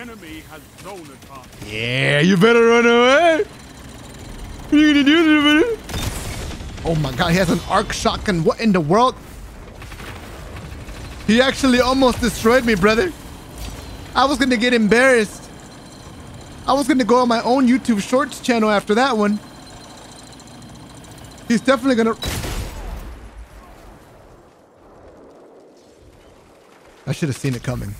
enemy has zone advantage. Yeah, you better run away. What are you gonna do. Oh my god, he has an arc shotgun. What in the world? He actually almost destroyed me, brother. I was gonna get embarrassed. I was gonna go on my own YouTube Shorts channel after that one. He's definitely gonna... I should have seen it coming.